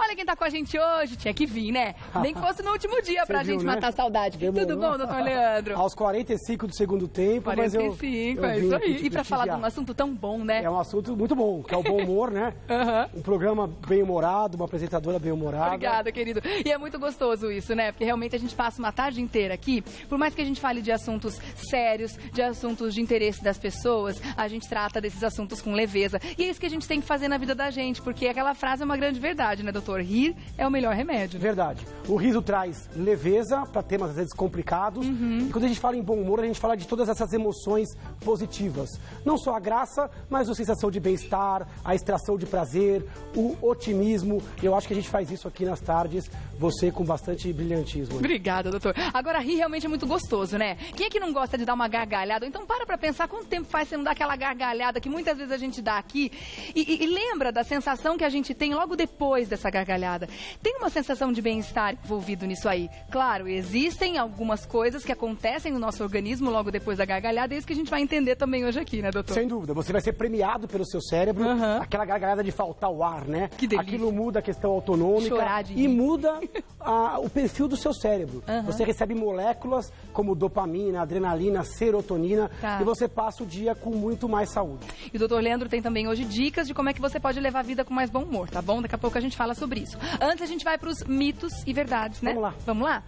Olha quem tá com a gente hoje, tinha que vir, né? Nem que fosse no último dia pra viu, gente né? matar a saudade. Demorou. Tudo bom, doutor Leandro? Aos 45 do segundo tempo, mas eu. 45, eu é isso aí. E pra falar de um assunto tão bom, né? É um assunto muito bom, que é o bom humor, né? Aham. Um programa bem-humorado, uma apresentadora bem-humorada. Obrigada, querido. E é muito gostoso isso, né? Porque realmente a gente passa uma tarde inteira aqui, por mais que a gente fale de assuntos sérios, de assuntos de interesse das pessoas, a gente trata desses assuntos com leveza. E é isso que a gente tem que fazer na vida da gente, porque aquela frase é uma grande verdade, né, doutor? Rir é o melhor remédio. Verdade. O riso traz leveza para temas às vezes complicados. Uhum. E quando a gente fala em bom humor, a gente fala de todas essas emoções positivas. Não só a graça, mas a sensação de bem-estar, a extração de prazer, o otimismo. Eu acho que a gente faz isso aqui nas tardes, você com bastante brilhantismo. Obrigada, doutor. Agora, rir realmente é muito gostoso, né? Quem é que não gosta de dar uma gargalhada? Então, para pra pensar quanto tempo faz você não dar aquela gargalhada que muitas vezes a gente dá aqui. E, e- e lembra da sensação que a gente tem logo depois dessa gargalhada. Tem uma sensação de bem-estar envolvido nisso aí. Claro, existem algumas coisas que acontecem no nosso organismo logo depois da gargalhada, é isso que a gente vai entender também hoje aqui, né, doutor? Sem dúvida, você vai ser premiado pelo seu cérebro, Aham. aquela gargalhada de faltar o ar, né? Que delícia. Aquilo muda a questão autonômica Chorar de e rir. muda a- o perfil do seu cérebro. Aham. Você recebe moléculas como dopamina, adrenalina, serotonina Tá. e você passa o dia com muito mais saúde. E o doutor Leandro tem também hoje dicas de como é que você pode levar a vida com mais bom humor, tá bom? Daqui a pouco a gente fala sobre isso. Antes a gente vai para os mitos e verdades, né? Vamos lá. Vamos lá?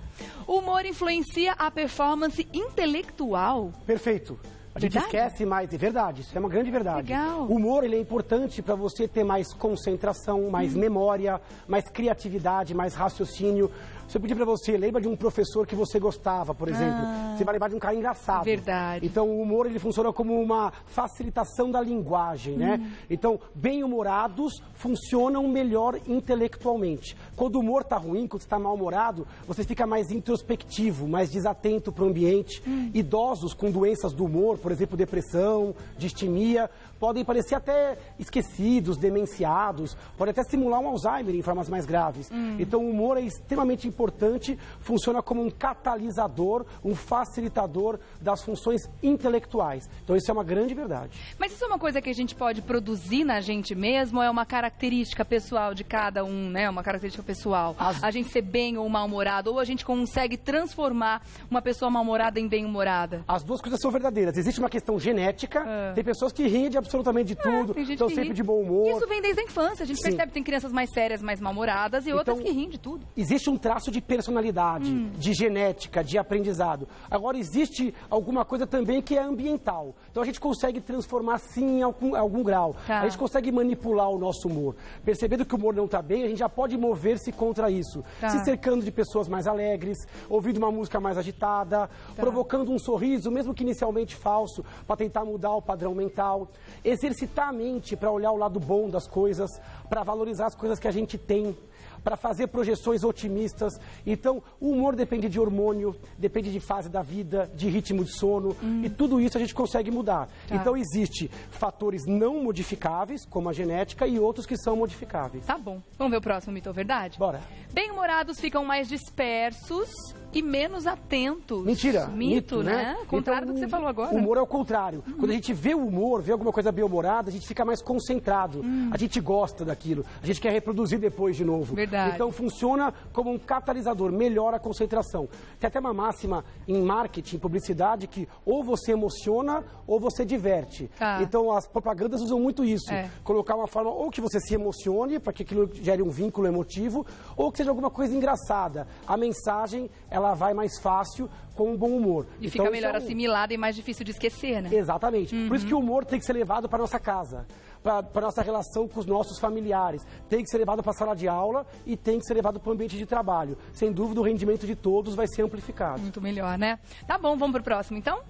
O humor influencia a performance intelectual? Perfeito. A gente Verdade? esquece mais, é verdade, isso é uma grande verdade. Legal. O humor ele é importante para você ter mais concentração, mais Uhum. memória, mais criatividade, mais raciocínio. Se eu pedir para você, lembra de um professor que você gostava, por exemplo, você vai lembrar de um cara engraçado. Ah. Verdade. Então o humor ele funciona como uma facilitação da linguagem, né? Uhum. Então, bem-humorados funcionam melhor intelectualmente. Quando o humor tá ruim, quando está mal-humorado, você fica mais introspectivo, mais desatento para o ambiente. Hum. Idosos com doenças do humor, por exemplo, depressão, distimia, podem parecer até esquecidos, demenciados, pode até simular um Alzheimer em formas mais graves. Hum. Então, o humor é extremamente importante, funciona como um catalisador, um facilitador das funções intelectuais. Então, isso é uma grande verdade. Mas isso é uma coisa que a gente pode produzir na gente mesmo ou é uma característica pessoal de cada um, né? Uma característica pessoal. As- A gente ser bem ou mal-humorado, ou a gente consegue transformar uma pessoa mal-humorada em bem-humorada. As duas coisas são verdadeiras. Existe uma questão genética, Ah. tem pessoas que riem de absolutamente de tudo, Tem gente estão sempre ri. de bom humor. Isso vem desde a infância. A gente Sim. percebe que tem crianças mais sérias, mais mal-humoradas e outras Então, que riem de tudo. Existe um traço de personalidade, Hum. de genética, de aprendizado. Agora, existe alguma coisa também que é ambiental. Então, a gente consegue transformar, sim, em algum, algum grau. Tá. A gente consegue manipular o nosso humor. Percebendo que o humor não está bem, a gente já pode mover-se contra isso. Tá. Se cercando de pessoas mais alegres, ouvindo uma música mais agitada, Tá. provocando um sorriso, mesmo que inicialmente falso, para tentar mudar o padrão mental. Exercitar a mente para olhar o lado bom das coisas, para valorizar as coisas que a gente tem para fazer projeções otimistas. Então, o humor depende de hormônio, depende de fase da vida, de ritmo de sono, e tudo isso a gente consegue mudar. Tá. Então, existe fatores não modificáveis, como a genética, e outros que são modificáveis. Tá bom. Vamos ver o próximo mito ou verdade? Bora. Bem-humorados ficam mais dispersos e menos atentos. Mentira. Mito, né? Contrário Então, do que você falou agora. O humor é o contrário. Quando a gente vê o humor, vê alguma coisa bem-humorada, a gente fica mais concentrado. A gente gosta daquilo. A gente quer reproduzir depois de novo. Verdade. Então funciona como um catalisador, melhora a concentração. Tem até uma máxima em marketing, publicidade, que ou você emociona ou você diverte. Tá. Então as propagandas usam muito isso. É. Colocar uma forma ou que você se emocione, para que aquilo gere um vínculo emotivo, ou que seja alguma coisa engraçada. A mensagem, ela vai mais fácil com um bom humor. E Então, fica melhor é um- assimilada e mais difícil de esquecer, né? Exatamente. Por Uhum. isso que o humor tem que ser levado para nossa casa, para a nossa relação com os nossos familiares. Tem que ser levado para a sala de aula e tem que ser levado para o ambiente de trabalho. Sem dúvida, o rendimento de todos vai ser amplificado. Muito melhor, né? Tá bom, vamos pro próximo então?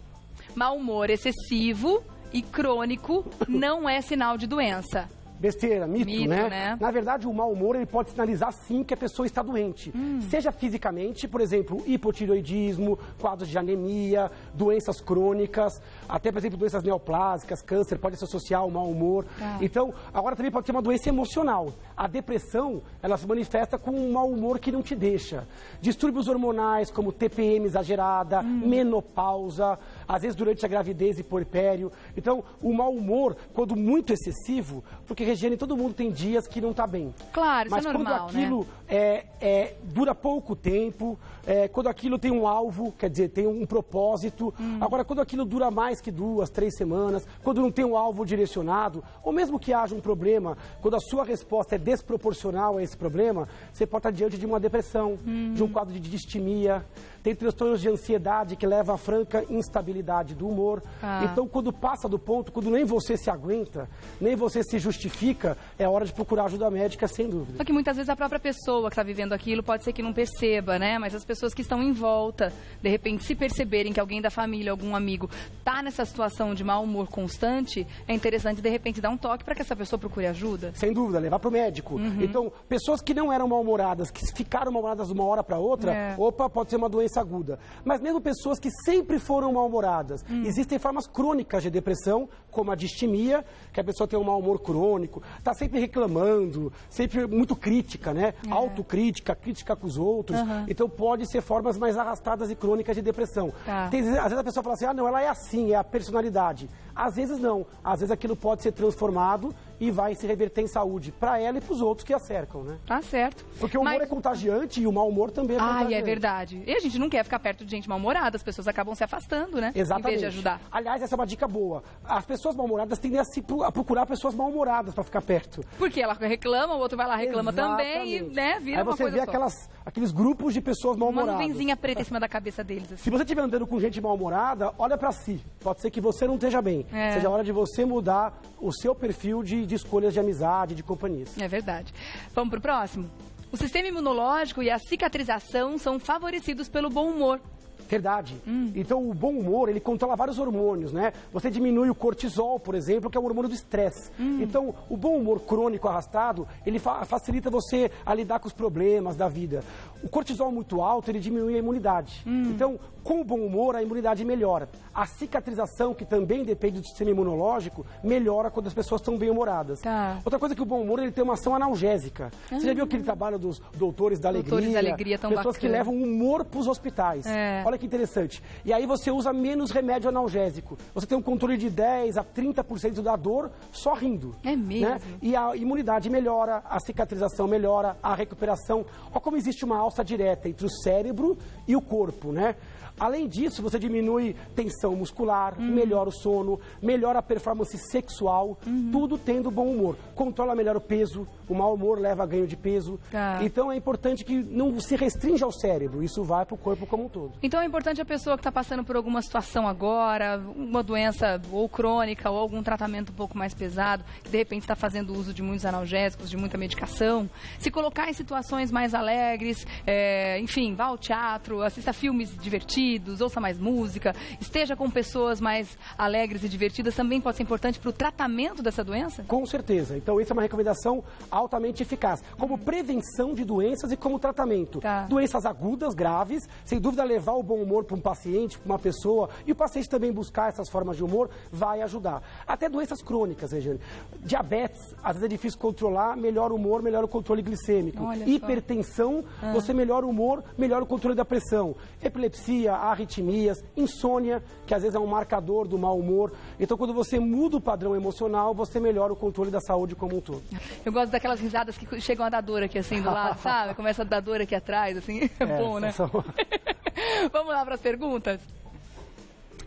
Mau humor excessivo e crônico não é sinal de doença. Besteira, mito, Mito, né? né? Na verdade, o mau humor ele pode sinalizar sim que a pessoa está doente. Hum. Seja fisicamente, por exemplo, hipotireoidismo, quadros de anemia, doenças crônicas, até, por exemplo, doenças neoplásicas, câncer, pode se associar ao mau humor. Tá. Então, agora também pode ter uma doença emocional. A depressão, ela se manifesta com um mau humor que não te deixa. Distúrbios hormonais, como TPM exagerada, Hum. menopausa, às vezes durante a gravidez e puerpério. Então, o mau humor, quando muito excessivo, porque Regiane, todo mundo tem dias que não está bem. Claro, isso Mas é normal, quando aquilo né? é, é, dura pouco tempo, é, quando aquilo tem um alvo, quer dizer, tem um propósito. Hum. Agora, quando aquilo dura mais que duas, três semanas, quando não tem um alvo direcionado, ou mesmo que haja um problema, quando a sua resposta é desproporcional a esse problema, você pode estar diante de uma depressão, Hum. de um quadro de distimia, tem transtornos de ansiedade que levam à franca instabilidade do humor. Ah. Então, quando passa do ponto, quando nem você se aguenta, nem você se justifica, é hora de procurar ajuda médica, sem dúvida. Só que muitas vezes a própria pessoa que está vivendo aquilo pode ser que não perceba, né? Mas as pessoas que estão em volta, de repente, se perceberem que alguém da família, algum amigo, tá nessa situação de mau humor constante, é interessante, de repente, dar um toque para que essa pessoa procure ajuda. Sem dúvida, levar para o médico. Uhum. Então, pessoas que não eram mal-humoradas, que ficaram mal-humoradas de uma hora para outra, É. opa, pode ser uma doença aguda. Mas mesmo pessoas que sempre foram mal-humoradas, Hum. existem formas crônicas de depressão, como a distimia, que a pessoa tem um mau humor crônico, está sempre reclamando, sempre muito crítica, né? É. Autocrítica, crítica com os outros. Aham. Então, pode ser formas mais arrastadas e crônicas de depressão. Tá. Tem, às vezes a pessoa fala assim, ah, não, ela é assim, é a personalidade. Às vezes não. Às vezes aquilo pode ser transformado e vai se reverter em saúde para ela e para os outros que a cercam, né? Tá certo. Porque o humor Mas- é contagiante e o mau humor também é Ai, contagiante. é verdade. E a gente não quer ficar perto de gente mal-humorada, as pessoas acabam se afastando, né? Exatamente. Em vez de ajudar. Aliás, essa é uma dica boa. As pessoas mal-humoradas tendem a, se, a procurar pessoas mal-humoradas para ficar perto. Porque ela reclama, o outro vai lá reclama também e, Exatamente. né, vira Aí uma você coisa vê só. aquelas, aqueles grupos de pessoas Uma mal-humoradas. nuvenzinha preta em cima da cabeça deles, assim. Se você estiver andando com gente mal-humorada, olha para si. Pode ser que você não esteja bem. É. Seja a hora de você mudar o seu perfil de, de escolhas de amizade, de companhias. É verdade. Vamos pro próximo? O sistema imunológico e a cicatrização são favorecidos pelo bom humor. Verdade. Hum. Então, o bom humor, ele controla vários hormônios, né? Você diminui o cortisol, por exemplo, que é o hormônio do estresse. Hum. Então, o bom humor crônico arrastado, ele fa- facilita você a lidar com os problemas da vida. O cortisol muito alto, ele diminui a imunidade. Hum. Então, com o bom humor, a imunidade melhora. A cicatrização, que também depende do sistema imunológico, melhora quando as pessoas estão bem-humoradas. Tá. Outra coisa é que o bom humor, ele tem uma ação analgésica. Você já viu aquele trabalho dos doutores da alegria? Doutores da alegria, tão Pessoas que bacana. levam humor para os hospitais. É. Olha que interessante. E aí você usa menos remédio analgésico. Você tem um controle de 10 a 30% da dor só rindo. É mesmo? né? E a imunidade melhora, a cicatrização melhora, a recuperação. Olha como existe uma alça direta entre o cérebro e o corpo, né? Além disso, você diminui tensão muscular, Uhum. melhora o sono, melhora a performance sexual, Uhum. tudo tendo bom humor. Controla melhor o peso, o mau humor leva a ganho de peso. Tá. Então é importante que não se restrinja ao cérebro, isso vai para o corpo como um todo. Então é importante a pessoa que está passando por alguma situação agora, uma doença ou crônica ou algum tratamento um pouco mais pesado, que de repente está fazendo uso de muitos analgésicos, de muita medicação, se colocar em situações mais alegres, é, enfim, vá ao teatro, assista filmes divertidos, ouça mais música, esteja com pessoas mais alegres e divertidas, também pode ser importante para o tratamento dessa doença? Com certeza. Então, essa é uma recomendação altamente eficaz. Como prevenção de doenças e como tratamento. Tá. Doenças agudas, graves, sem dúvida, levar o bom humor para um paciente, para uma pessoa, e o paciente também buscar essas formas de humor, vai ajudar. Até doenças crônicas, Regiane. Diabetes, às vezes é difícil controlar, melhora o humor, melhora o controle glicêmico. Olha só. Hipertensão, você melhora o humor, melhora o controle da pressão. Epilepsia, arritmias, insônia, que às vezes é um marcador do mau humor. Então, quando você muda o padrão emocional, você melhora o controle da saúde como um todo. Eu gosto daquelas risadas que chegam a dar dor aqui assim do lado, sabe? Começa a dar dor aqui atrás, assim. É, bom, né? são- Vamos lá para as perguntas?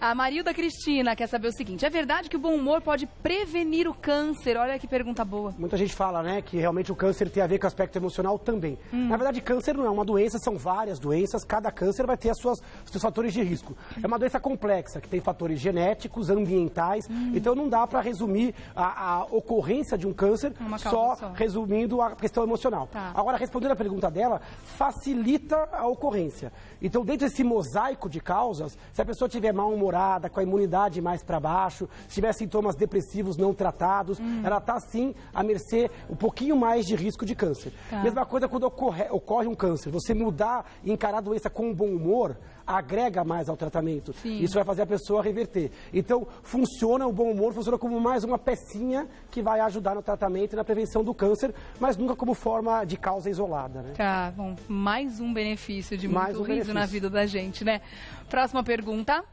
A Marilda Cristina quer saber o seguinte: é verdade que o bom humor pode prevenir o câncer? Olha que pergunta boa. Muita gente fala, né, que realmente o câncer tem a ver com o aspecto emocional também. Na verdade, câncer não é uma doença, são várias doenças. Cada câncer vai ter as suas, os seus fatores de risco. É uma doença complexa, que tem fatores genéticos, ambientais. Então, não dá para resumir a, a ocorrência de um câncer Uma só, só. resumindo a questão emocional. Tá. Agora, respondendo a pergunta dela, facilita a ocorrência. Então, dentro desse mosaico de causas, se a pessoa tiver com a imunidade mais para baixo, se tiver sintomas depressivos não tratados, Hum. ela está sim à mercê um pouquinho mais de risco de câncer. Tá. Mesma coisa quando ocorre, ocorre um câncer. Você mudar e encarar a doença com um bom humor, agrega mais ao tratamento. Sim. Isso vai fazer a pessoa reverter. Então, funciona, o bom humor funciona como mais uma pecinha que vai ajudar no tratamento e na prevenção do câncer, mas nunca como forma de causa isolada, né? Tá, bom, mais um benefício de Mais muito um riso na benefício. vida da gente, né? Próxima pergunta.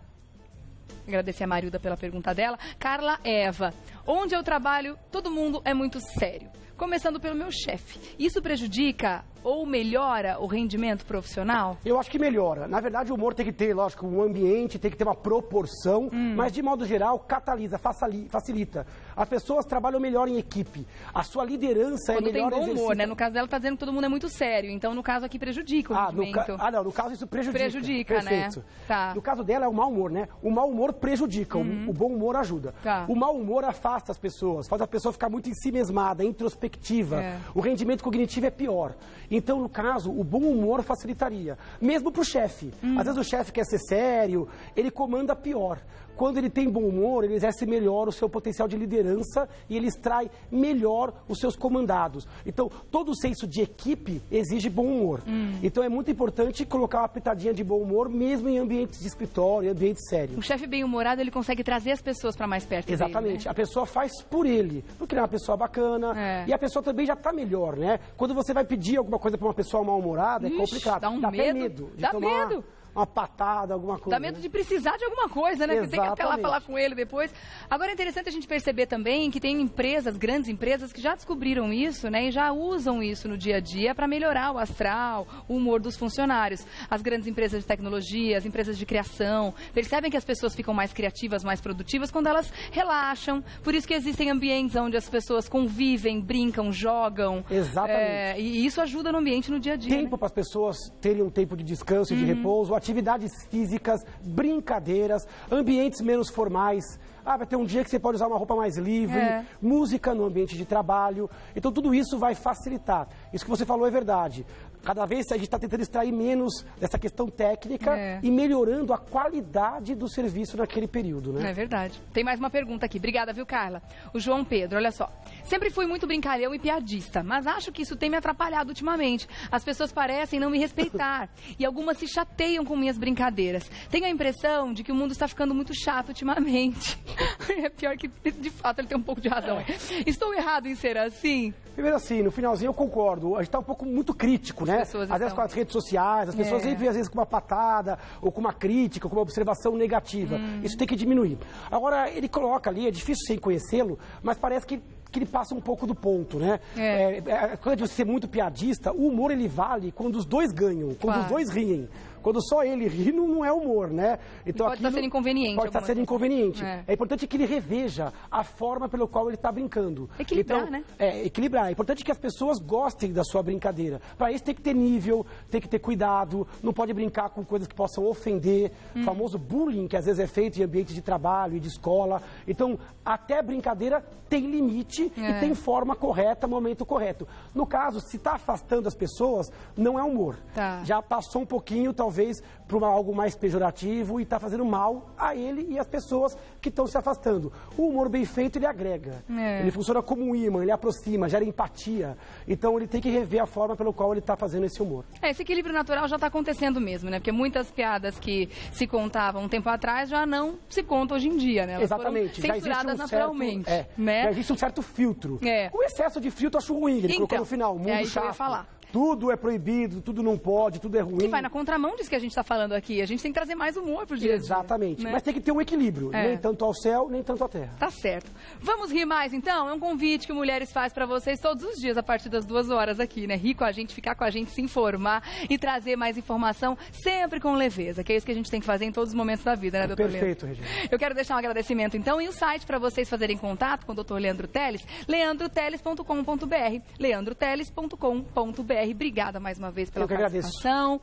Agradecer a Marilda pela pergunta dela. Carla Eva. Onde eu trabalho, todo mundo é muito sério. Começando pelo meu chefe. Isso prejudica ou melhora o rendimento profissional? Eu acho que melhora. Na verdade, o humor tem que ter, lógico, um ambiente, tem que ter uma proporção, hum. mas de modo geral, catalisa, facilita. As pessoas trabalham melhor em equipe. A sua liderança é Quando é melhor tem bom humor, né? No caso dela, está dizendo que todo mundo é muito sério. Então, no caso aqui, prejudica o ah, rendimento. Ah, não. No caso, isso prejudica. Prejudica, né? Perfeito. né? Tá. No caso dela, é o mau humor, né? O mau humor prejudica, uhum. o, bom humor ajuda. Tá. O mau humor afasta as pessoas, faz a pessoa ficar muito em si mesmada, introspectiva. É. O rendimento cognitivo é pior. Então, no caso, o bom humor facilitaria. Mesmo para o chefe. Hum. Às vezes o chefe quer ser sério, ele comanda pior. Quando ele tem bom humor, ele exerce melhor o seu potencial de liderança e ele extrai melhor os seus comandados. Então, todo o senso de equipe exige bom humor. Hum. Então, é muito importante colocar uma pitadinha de bom humor, mesmo em ambientes de escritório, em ambientes sérios. O chefe bem-humorado, ele consegue trazer as pessoas para mais perto Exatamente. Dele, né? A pessoa faz por ele, porque ele é uma pessoa bacana é. e a pessoa também já está melhor, né? Quando você vai pedir alguma coisa para uma pessoa mal-humorada, é complicado. Dá um dá medo. medo dá tomar... medo uma patada, alguma coisa. Dá medo de precisar de alguma coisa, né? Exatamente. Porque tem que até lá falar com ele depois. Agora é interessante a gente perceber também que tem empresas, grandes empresas, que já descobriram isso, né? E já usam isso no dia a dia para melhorar o astral, o humor dos funcionários. As grandes empresas de tecnologia, as empresas de criação, percebem que as pessoas ficam mais criativas, mais produtivas quando elas relaxam. Por isso que existem ambientes onde as pessoas convivem, brincam, jogam. Exatamente. É, e isso ajuda no ambiente no dia a dia. Tempo né? para as pessoas terem um tempo de descanso e uhum. de repouso atividades físicas, brincadeiras, ambientes menos formais. Ah, vai ter um dia que você pode usar uma roupa mais livre, é. música no ambiente de trabalho. Então, tudo isso vai facilitar. Isso que você falou é verdade. Cada vez a gente está tentando extrair menos dessa questão técnica é. e melhorando a qualidade do serviço naquele período, né? É verdade. Tem mais uma pergunta aqui. Obrigada, viu, Carla? O João Pedro, olha só. Sempre fui muito brincalhão e piadista, mas acho que isso tem me atrapalhado ultimamente. As pessoas parecem não me respeitar e algumas se chateiam com minhas brincadeiras. Tenho a impressão de que o mundo está ficando muito chato ultimamente. é pior que, de fato, ele tem um pouco de razão. É. Estou errado em ser assim? Primeiro assim, no finalzinho eu concordo. A gente está um pouco muito crítico, né? Às estão... vezes com as redes sociais, as pessoas é. às vezes com uma patada, ou com uma crítica, ou com uma observação negativa. Hum. Isso tem que diminuir. Agora, ele coloca ali, é difícil sem conhecê-lo, mas parece que que ele passa um pouco do ponto, né? É. É, é, quando você ser muito piadista, o humor ele vale quando os dois ganham, quando claro. os dois riem. Quando só ele ri, não é humor, né? Então, pode estar sendo inconveniente. Pode estar sendo inconveniente. É. é. importante que ele reveja a forma pelo qual ele está brincando. Equilibrar, então, né? É, equilibrar. É importante que as pessoas gostem da sua brincadeira. Para isso tem que ter nível, tem que ter cuidado, não pode brincar com coisas que possam ofender. Hum. O famoso bullying, que às vezes é feito em ambiente de trabalho e de escola. Então, até brincadeira tem limite é. e tem forma correta, momento correto. No caso, se está afastando as pessoas, não é humor. Tá. Já passou um pouquinho, talvez talvez para algo mais pejorativo e está fazendo mal a ele e as pessoas que estão se afastando. O humor bem feito, ele agrega. É. Ele funciona como um imã, ele aproxima, gera empatia. Então ele tem que rever a forma pelo qual ele está fazendo esse humor. É, esse equilíbrio natural já está acontecendo mesmo, né? Porque muitas piadas que se contavam um tempo atrás já não se contam hoje em dia, né? Elas Exatamente. Foram censuradas um naturalmente. Certo, é, né? Já existe um certo filtro. É. O excesso de filtro eu acho ruim, ele então, colocou no final, mundo é chato. Que eu ia falar. Tudo é proibido, tudo não pode, tudo é ruim. Que vai na contramão disso que a gente está falando aqui. A gente tem que trazer mais humor pro dia Exatamente. Né? Mas tem que ter um equilíbrio. É. Nem tanto ao céu, nem tanto à terra. Tá certo. Vamos rir mais, então? É um convite que o Mulheres faz para vocês todos os dias, a partir das duas horas aqui, né? Rir com a gente, ficar com a gente, se informar e trazer mais informação, sempre com leveza, que é isso que a gente tem que fazer em todos os momentos da vida, né, doutor Perfeito, Leandro? Regina. Eu quero deixar um agradecimento, então, e o site para vocês fazerem contato com o doutor Leandro Teles, leandroteles.com.br, leandroteles.com.br. Obrigada mais uma vez pela Eu participação.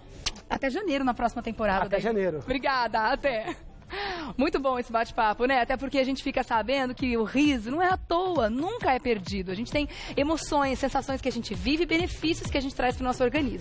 Até janeiro na próxima temporada. Até daí. janeiro. Obrigada, até. Muito bom esse bate-papo, né? Até porque a gente fica sabendo que o riso não é à toa, nunca é perdido. A gente tem emoções, sensações que a gente vive e benefícios que a gente traz para o nosso organismo.